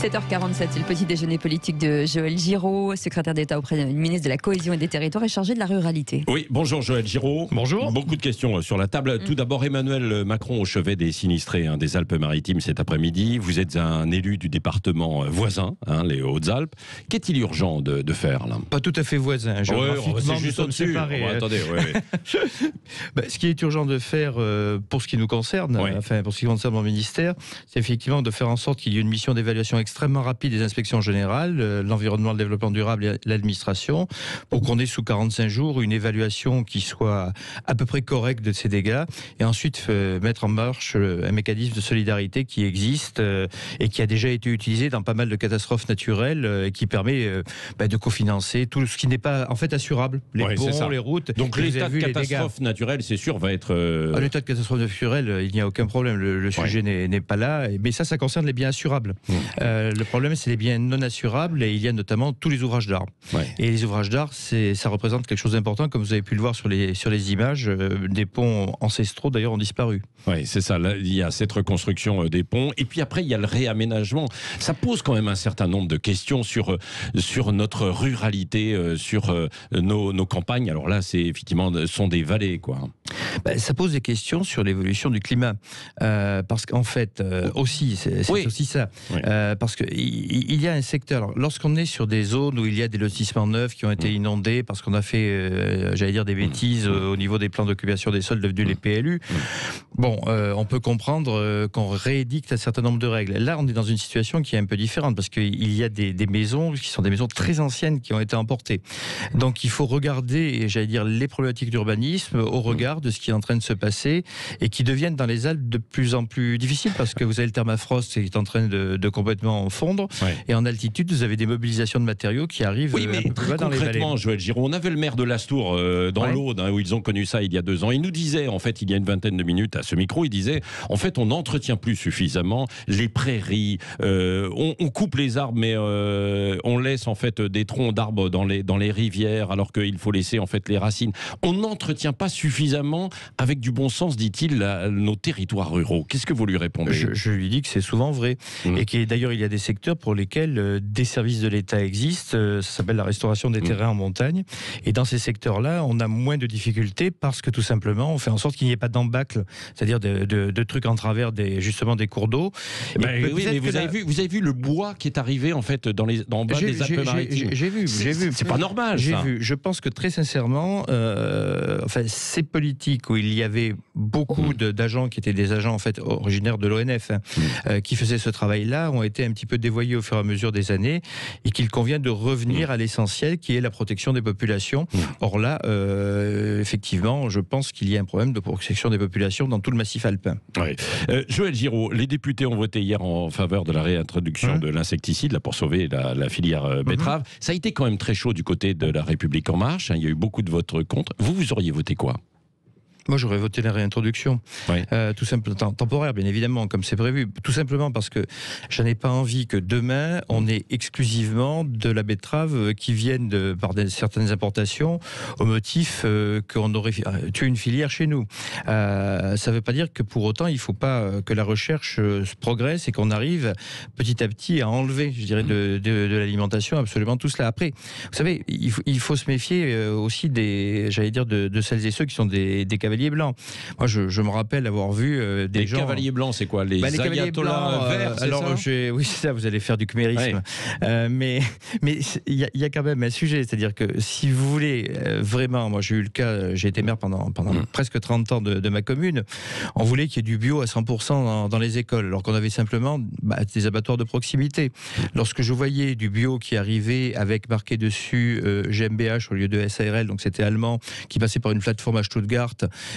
7h47, c'est le petit déjeuner politique de Joël Giraud, secrétaire d'État auprès du ministre de la Cohésion et des Territoires et chargé de la ruralité. Oui, bonjour Joël Giraud. Bonjour. Beaucoup de questions euh, sur la table. Tout d'abord, Emmanuel Macron au chevet des sinistrés hein, des Alpes-Maritimes cet après-midi. Vous êtes un élu du département euh, voisin, hein, les Hautes-Alpes. Qu'est-il urgent de, de faire là? Pas tout à fait voisin. Ouais, Géographiquement, c'est juste nous sommes au-dessus. séparés, hein. attendez, ouais, ouais. Bah, ce qui est urgent de faire euh, pour ce qui nous concerne, Ouais. enfin pour ce qui concerne mon ministère, c'est effectivement de faire en sorte qu'il y ait une mission d'évaluation extrêmement rapide des inspections générales, euh, l'environnement, le développement durable et l'administration, pour qu'on ait sous 45 jours une évaluation qui soit à peu près correcte de ces dégâts, et ensuite euh, mettre en marche euh, un mécanisme de solidarité qui existe euh, et qui a déjà été utilisé dans pas mal de catastrophes naturelles euh, et qui permet bah, de cofinancer tout ce qui n'est pas en fait assurable, les Ouais, ponts, les routes. Donc l'état de catastrophe naturelle, c'est sûr, va être... À l'état de catastrophe naturelle, il n'y a aucun problème. Le, le sujet n'est- n'est pas là. Mais ça, ça concerne les biens assurables. Mmh. Euh, le problème, c'est les biens non assurables. Et il y a notamment tous les ouvrages d'art. ouais. Et les ouvrages d'art, ça représente quelque chose d'important. Comme vous avez pu le voir sur les, sur les images, euh, des ponts ancestraux, d'ailleurs, ont disparu. Oui, c'est ça. Là, il y a cette reconstruction euh, des ponts. Et puis après, il y a le réaménagement. Ça pose quand même un certain nombre de questions sur, sur notre ruralité, sur nos, nos campagnes. Alors là, c'est effectivement, ce sont des vallées, quoi. Ben, ça pose des questions sur l'évolution du climat. Euh, parce qu'en fait, euh, aussi, c'est c'est Oui. aussi ça. Oui. Euh, parce qu'il il y a un secteur. Lorsqu'on est sur des zones où il y a des lotissements neufs qui ont été Mm. inondés parce qu'on a fait, euh, j'allais dire, des bêtises euh, au niveau des plans d'occupation des sols devenus les PLU, bon, euh, on peut comprendre qu'on réédicte un certain nombre de règles. Là, on est dans une situation qui est un peu différente parce qu'il y a des, des maisons qui sont des maisons très anciennes qui ont été emportées. Donc, il faut regarder, j'allais dire, les problématiques d'urbanisme au regard de ce qui est en train de se passer et qui deviennent dans les Alpes de plus en plus difficiles parce que vous avez le permafrost qui est en train de, de complètement fondre Ouais. et en altitude, vous avez des mobilisations de matériaux qui arrivent Oui, euh, un peu très les concrètement, Joël Giraud, on avait le maire de Lastour euh, dans Ouais. l'Aude, hein, où ils ont connu ça il y a deux ans. Il nous disait, en fait, il y a une vingtaine de minutes à ce micro, il disait, en fait, on n'entretient plus suffisamment les prairies, euh, on, on coupe les arbres, mais euh, on laisse en fait des troncs d'arbres dans les, dans les rivières, alors qu'il faut laisser en fait les racines. On n'entretient pas suffisamment, avec du bon sens, dit-il, nos territoires ruraux. Qu'est-ce que vous lui répondez? Je, je lui dis que c'est souvent vrai. Mm. Et qu'il- d'ailleurs, il y a des secteurs pour lesquels euh, des services de l'État existent. euh, ça s'appelle la restauration des Mm. terrains en montagne. Et dans ces secteurs-là, on a moins de difficultés parce que tout simplement, on fait en sorte qu'il n'y ait pas d'embâcle, c'est-à-dire de, de- de trucs en travers des, justement des cours d'eau. Et Ben oui, mais vous la- avez, vu, vous avez vu le bois qui est arrivé en fait dans les dans bas J'ai- des Alpes-Maritimes. j'ai- vu, j'ai vu. C'est pas normal. J'ai vu. Je pense que très sincèrement, euh, enfin, ces politiques où il y avait beaucoup de- d'agents qui étaient des agents en fait originaires de l'ONF, hein, euh, qui faisaient ce travail-là, ont été un petit peu dévoyés au fur et à mesure des années, et qu'il convient de revenir à l'essentiel, qui est la protection des populations. Or là, euh, effectivement, je pense qu'il y a un problème de protection des populations dans tout le massif alpin. Euh, Joël Giraud, les députés ont voté hier en faveur de la réintroduction Hein de l'insecticide là, pour sauver la, la filière euh, betterave. Ça a été quand même très chaud du côté de la République en marche. hein. Il y a eu beaucoup de votes contre. Vous, vous auriez voté quoi? Moi, j'aurais voté la réintroduction. Euh, tout simplement, tem- temporaire, bien évidemment, comme c'est prévu. Tout simplement parce que je n'ai pas envie que demain, on ait exclusivement de la betterave euh, qui vienne de, par des- certaines importations au motif euh, qu'on aurait tué une filière chez nous. Euh, ça ne veut pas dire que pour autant, il ne faut pas que la recherche se progresse et qu'on arrive petit à petit à enlever, je dirais, de, de- de l'alimentation absolument tout cela. Après, vous savez, il faut, il faut se méfier aussi des, j'allais dire, de, de celles et ceux qui sont des, des cavaliers blancs. Moi, je, je me rappelle avoir vu euh, des Les gens. cavaliers blancs, c'est quoi Les, Bah, les cavaliers blancs, euh, verts, alors ça? oui, c'est ça. Vous allez faire du khmérisme, Ouais. Euh, mais mais il y, a- il y a quand même un sujet, c'est-à-dire que si vous voulez euh, vraiment, moi j'ai eu le cas, euh, j'ai été maire pendant pendant Mm. presque 30 ans de, de ma commune, on voulait qu'il y ait du bio à 100% dans, dans les écoles, alors qu'on avait simplement bah, des abattoirs de proximité. Lorsque je voyais du bio qui arrivait avec marqué dessus euh, GmbH au lieu de SARL, donc c'était allemand, qui passait par une plateforme à Stuttgart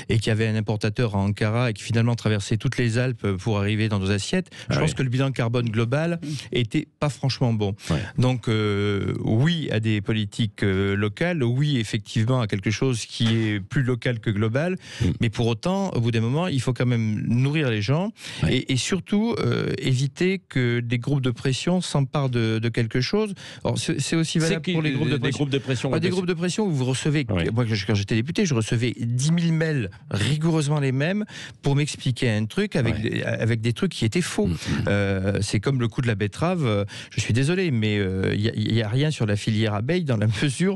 et qui avait un importateur à Ankara et qui finalement traversait toutes les Alpes pour arriver dans nos assiettes, je Ah pense oui. que le bilan carbone global était pas franchement bon. Ouais. Donc euh, oui à des politiques euh, locales, oui effectivement à quelque chose qui est plus local que global, Mm. mais pour autant, au bout d'un moment, il faut quand même nourrir les gens Ouais. et, et surtout euh, éviter que des groupes de pression s'emparent de, de quelque chose. C'est aussi valable pour les groupes de des pression. groupes de pression. Des groupes de pression où vous recevez, Ouais. moi quand j'étais député, je recevais 10 000 mails modèles rigoureusement les mêmes pour m'expliquer un truc avec, Ouais. des, avec des trucs qui étaient faux. Mhm. Euh, c'est comme le coup de la betterave. euh, Je suis désolé, mais il n'y a, rien sur la filière abeille dans la mesure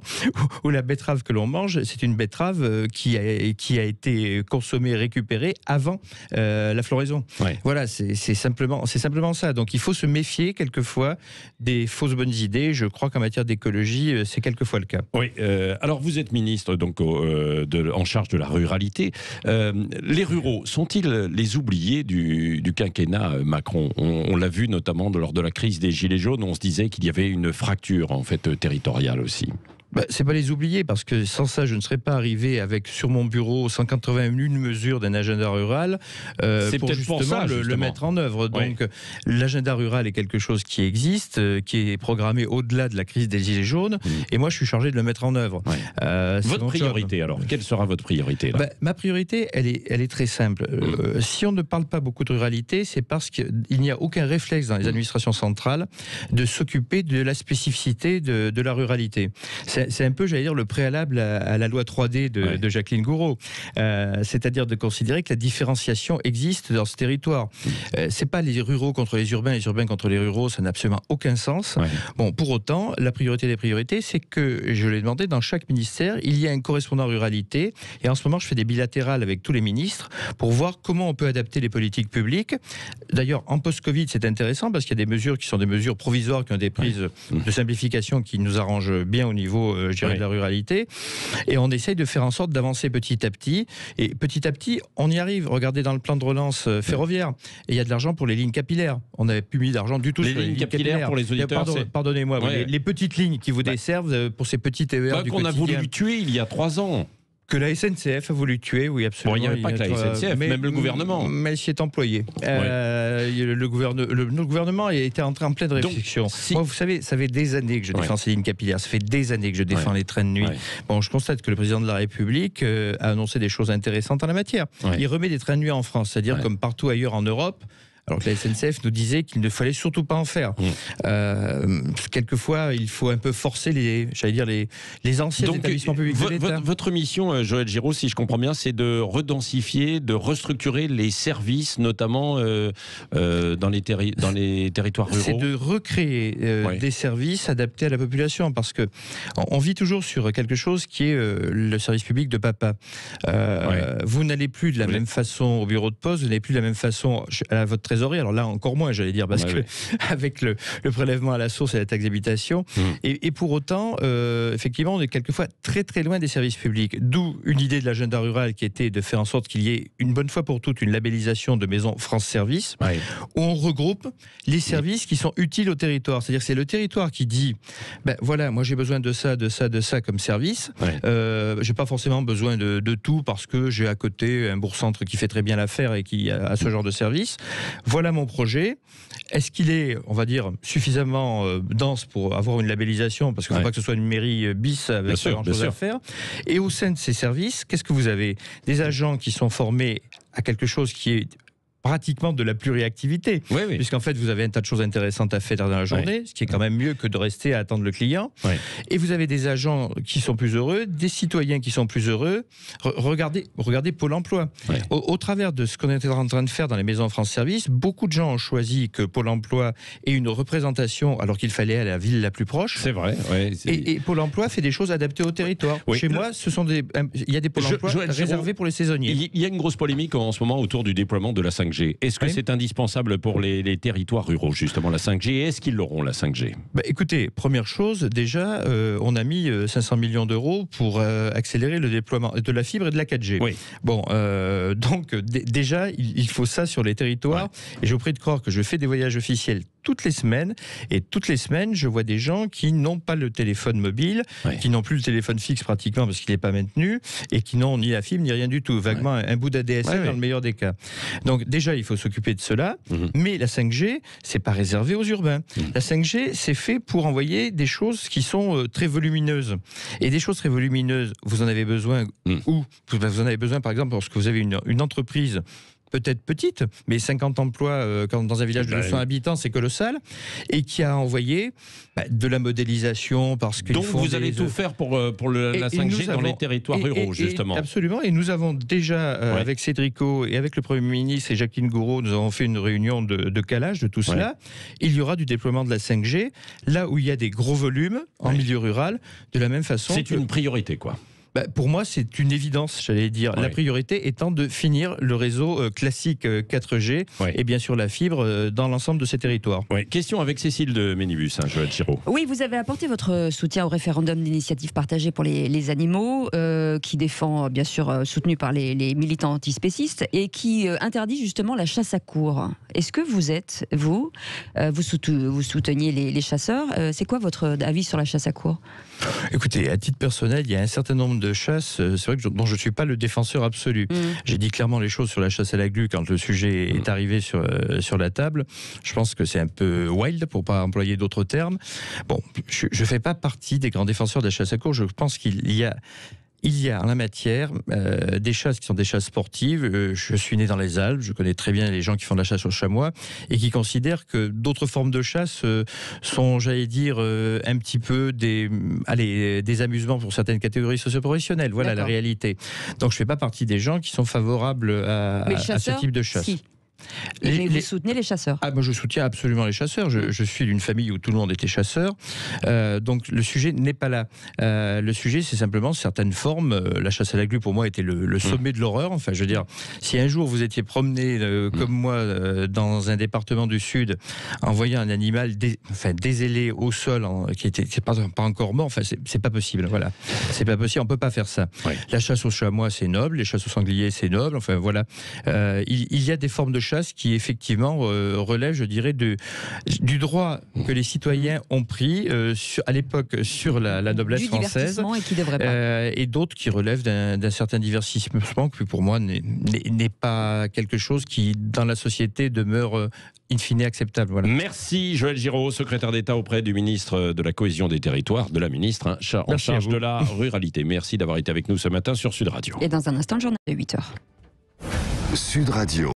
où, où la betterave que l'on mange, c'est une betterave euh, qui a, qui a été consommée, récupérée avant euh, la floraison. Ouais. Voilà, c'est simplement, simplement ça. Donc il faut se méfier quelquefois des fausses bonnes idées. Je crois qu'en matière d'écologie, euh, c'est quelquefois le cas. Oui, euh, alors vous êtes ministre donc euh, de- en charge de la ruralité. Euh, les ruraux sont-ils les oubliés du, quinquennat euh, Macron? On, on l'a vu notamment lors de la crise des gilets jaunes. On se disait qu'il y avait une fracture en fait territoriale aussi. Bah, c'est pas les oublier parce que sans ça, je ne serais pas arrivé avec sur mon bureau 181 mesures d'un agenda rural euh, C'est pour justement, pour ça, le, mettre en œuvre. Donc, l'agenda rural est quelque chose qui existe, euh, qui est programmé au-delà de la crise des gilets jaunes, Mm. et moi, je suis chargé de le mettre en œuvre. Euh, Votre job. priorité alors Quelle sera votre priorité là Bah, ma priorité, elle est, elle est très simple. Euh, si on ne parle pas beaucoup de ruralité, c'est parce qu'il n'y a aucun réflexe dans les administrations centrales de s'occuper de la spécificité de, de la ruralité. C'est c'est un peu, j'allais dire, le préalable à, à la loi 3D de, Ouais. de Jacqueline Gouraud. Euh, C'est-à-dire de considérer que la différenciation existe dans ce territoire. Euh, c'est pas les ruraux contre les urbains, les urbains contre les ruraux, ça n'a absolument aucun sens. Ouais. Bon, pour autant, la priorité des priorités, c'est que, je l'ai demandé, dans chaque ministère, il y a un correspondant ruralité. Et en ce moment, je fais des bilatérales avec tous les ministres pour voir comment on peut adapter les politiques publiques. D'ailleurs, en post-Covid, c'est intéressant parce qu'il y a des mesures qui sont des mesures provisoires, qui ont des prises de simplification qui nous arrangent bien au niveau, euh, je dirais, Ouais. de la ruralité. Et on essaye de faire en sorte d'avancer petit à petit. Et petit à petit, on y arrive. Regardez dans le plan de relance euh, ferroviaire, et il y a de l'argent pour les lignes capillaires. On n'avait plus mis d'argent du tout Les sur lignes capillaires, pour les Euh, auditeurs, pardon- Pardonnez-moi, oui, Ouais. les, les petites lignes qui vous Bah. desservent euh, pour ces petits TER Bah, Qu'on a voulu tuer il y a trois ans. Que la SNCF a voulu tuer, oui, absolument. Bon, il n'y avait pas que la SNCF, même le gouvernement. Mais elle s'y est employée. Euh, le, le gouverne- le- notre gouvernement était entré en pleine Donc, réflexion. si- Moi, vous savez, ça fait des années que je Ouais. défends ces lignes capillaires. Ça fait des années que je défends Ouais. les trains de nuit. Ouais. Bon, je constate que le président de la République euh, a annoncé des choses intéressantes en la matière. Ouais. Il remet des trains de nuit en France, c'est-à-dire Ouais. comme partout ailleurs en Europe. Alors que la SNCF nous disait qu'il ne fallait surtout pas en faire. Mmh. Euh, quelquefois, il faut un peu forcer les, j'allais dire les, les anciens établissements publics de votre, votre mission, euh, Joël Giraud, si je comprends bien, c'est de redensifier, de restructurer les services, notamment euh, euh, dans, les terri- dans les territoires C'est ruraux. de recréer Ouais. des services adaptés à la population parce que on- vit toujours sur quelque chose qui est le service public de papa. Vous n'allez plus de la même façon au bureau de poste, vous n'allez plus de la même façon à votre trésorerie. Alors là encore moins, j'allais dire, parce Ouais, que ouais. avec le, le prélèvement à la source et la taxe d'habitation, Mmh. et, et pour autant, euh, effectivement, on est quelquefois très très loin des services publics. D'où une idée de l'agenda rural qui était de faire en sorte qu'il y ait une bonne fois pour toutes une labellisation de maisons France Service Ouais. où on regroupe les services qui sont utiles au territoire. C'est-à-dire que c'est le territoire qui dit, ben voilà, moi j'ai besoin de ça, de ça, de ça comme service. Euh, j'ai pas forcément besoin de, de tout parce que j'ai à côté un bourg-centre qui fait très bien l'affaire et qui a, a ce genre de service. Voilà mon projet. Est-ce qu'il est, on va dire, suffisamment euh, dense pour avoir une labellisation? Parce qu'il ne faut Ouais. pas que ce soit une mairie euh, bis avec Bien grand-chose à faire. Et au sein de ces services, qu'est-ce que vous avez? Des agents qui sont formés à quelque chose qui est pratiquement de la pluriactivité. Oui, oui. Puisqu'en fait, vous avez un tas de choses intéressantes à faire dans la journée, ce qui est quand même mieux que de rester à attendre le client. Et vous avez des agents qui sont plus heureux, des citoyens qui sont plus heureux. Re- regardez, regardez Pôle emploi. Au, au travers de ce qu'on était en train de faire dans les maisons France Service, beaucoup de gens ont choisi que Pôle emploi ait une représentation alors qu'il fallait aller à la ville la plus proche. C'est vrai. ouais, Et, et Pôle emploi fait des choses adaptées au territoire. Chez moi, ce sont des, il y a des Pôle Jo- emploi réservés pour les saisonniers. Il y a une grosse polémique en ce moment autour du déploiement de la 5G. Est-ce que Oui. c'est indispensable pour les, les territoires ruraux, justement, la 5G Et est-ce qu'ils l'auront, la 5G Bah, écoutez, première chose, déjà, euh, on a mis euh, 500 millions d'euros pour euh, accélérer le déploiement de la fibre et de la 4G. Oui. Bon, euh, donc euh, déjà, il, il faut ça sur les territoires. Et je vous prie de croire que je fais des voyages officiels toutes les semaines. Et toutes les semaines, je vois des gens qui n'ont pas le téléphone mobile, qui n'ont plus le téléphone fixe pratiquement parce qu'il n'est pas maintenu, et qui n'ont ni la fibre ni rien du tout. Vaguement un, un bout d'ADSL Ouais, ouais. dans le meilleur des cas. Donc déjà, il faut s'occuper de cela. Mhm. Mais la 5G, c'est pas réservé aux urbains. Mhm. La 5G, c'est fait pour envoyer des choses qui sont euh, très volumineuses. Et des choses très volumineuses, vous en avez besoin Mhm. où? Vous vous en avez besoin, par exemple, lorsque vous avez une, une entreprise peut-être petite, mais 50 emplois euh, quand, dans un village de Bah, 200 oui. habitants, c'est colossal, et qui a envoyé bah, de la modélisation parce que Donc vous allez tout faire pour, euh, pour le- Et- la et 5G nous dans avons- les territoires et- ruraux, et- justement. Absolument. Et nous avons déjà, euh, Ouais. avec Cédrico et avec le Premier ministre et Jacqueline Gouraud, nous avons fait une réunion de, de calage de tout cela. Il y aura du déploiement de la 5G là où il y a des gros volumes en Ouais. milieu rural, de la même façon. C'est que- une priorité, quoi. Bah, pour moi, c'est une évidence, j'allais dire. La priorité étant de finir le réseau euh, classique euh, 4G Ouais. et bien sûr la fibre euh, dans l'ensemble de ces territoires. Question avec Cécile de Ménibus, hein, Joël Giraud. Oui, vous avez apporté votre soutien au référendum d'initiative partagée pour les, les animaux, euh, qui défend, bien sûr, euh, soutenu par les, les militants antispécistes, et qui euh, interdit justement la chasse à cours. Est-ce que vous êtes, vous, euh, vous, soutou- vous souteniez les, les chasseurs Euh, C'est quoi votre avis sur la chasse à cours Écoutez, à titre personnel, il y a un certain nombre de chasses, euh, c'est vrai que je, dont je ne suis pas le défenseur absolu. Mm. J'ai dit clairement les choses sur la chasse à la glu quand le sujet est arrivé sur, euh, sur la table. Je pense que c'est un peu wild, pour pas employer d'autres termes. Bon, je ne fais pas partie des grands défenseurs de la chasse à cours. Je pense qu'il y a il y a en la matière euh, des chasses qui sont des chasses sportives. Euh, je suis né dans les Alpes, je connais très bien les gens qui font de la chasse au chamois et qui considèrent que d'autres formes de chasse euh, sont, j'allais dire, euh, un petit peu des, allez, des amusements pour certaines catégories socioprofessionnelles. Voilà la réalité. Donc je fais pas partie des gens qui sont favorables à, à- ce type de chasse. si. Les- Mais les- vous soutenez les chasseurs? Ah, moi, je soutiens absolument les chasseurs. Je, je suis d'une famille où tout le monde était chasseur. Euh, donc, le sujet n'est pas là. Euh, le sujet, c'est simplement certaines formes. Euh, la chasse à la glu, pour moi, était le, le sommet de l'horreur. Enfin, je veux dire, si un jour vous étiez promené, euh, comme moi, euh, dans un département du Sud, en voyant un animal dé, enfin, au sol, en- qui était qui est pas, pas encore mort, enfin, c'est pas possible. Voilà. C'est pas possible. On peut pas faire ça. La chasse au chamois, c'est noble. Les chasses au sanglier, c'est noble. Enfin, voilà. Euh, il, il y a des formes de chasse qui effectivement euh, relèvent, je dirais, de, du droit que les citoyens ont pris euh, sur- à l'époque sur la, la noblesse Du française. et qui devrait pas. euh, et d'autres qui relèvent d'un d'un certain divertissement qui pour moi n'est- n'est n'est pas quelque chose qui dans la société demeure in fine acceptable. Voilà. Merci Joël Giraud, secrétaire d'État auprès du ministre de la Cohésion des Territoires, de la ministre hein, en Merci charge de la ruralité. Merci d'avoir été avec nous ce matin sur Sud Radio. Et dans un instant, le journal de 8 heures. Sud Radio.